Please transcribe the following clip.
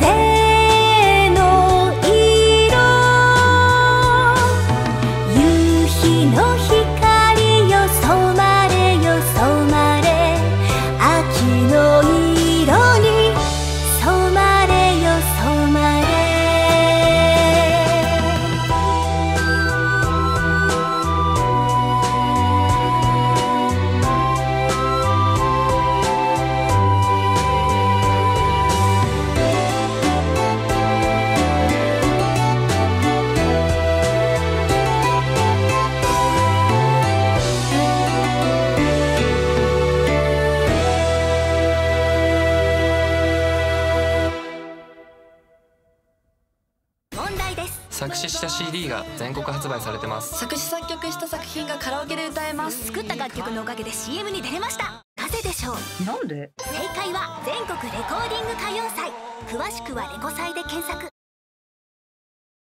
Hey! 作詞した CD が全国発売されてます。作詞作曲した作品がカラオケで歌えます。作った楽曲のおかげで CM に出れました。なぜでしょう？なんで？正解は全国レコーディング歌謡祭。詳しくはレコ祭で検索